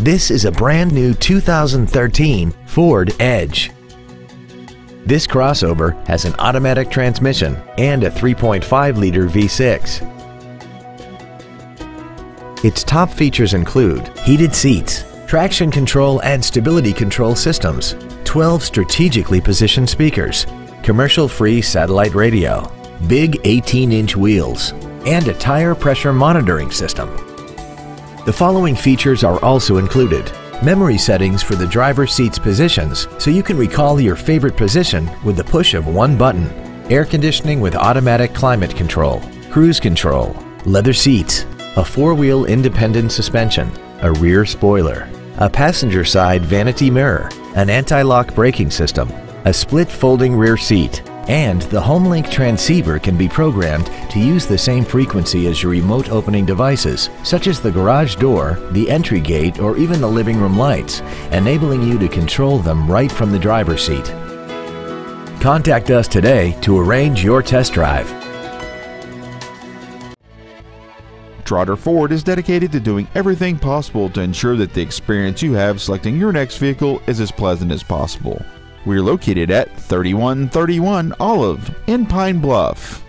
This is a brand new 2013 Ford Edge. This crossover has an automatic transmission and a 3.5-liter V6. Its top features include heated seats, traction control and stability control systems, 12 strategically positioned speakers, commercial-free satellite radio, big 18-inch wheels, and a tire pressure monitoring system. The following features are also included. Memory settings for the driver's seat's positions so you can recall your favorite position with the push of one button. Air conditioning with automatic climate control, cruise control, leather seats, a four-wheel independent suspension, a rear spoiler, a passenger side vanity mirror, an anti-lock braking system, a split folding rear seat, and the HomeLink transceiver can be programmed to use the same frequency as your remote opening devices, such as the garage door, the entry gate, or even the living room lights, enabling you to control them right from the driver's seat. Contact us today to arrange your test drive. Trotter Ford is dedicated to doing everything possible to ensure that the experience you have selecting your next vehicle is as pleasant as possible. We're located at 3131 Olive in Pine Bluff.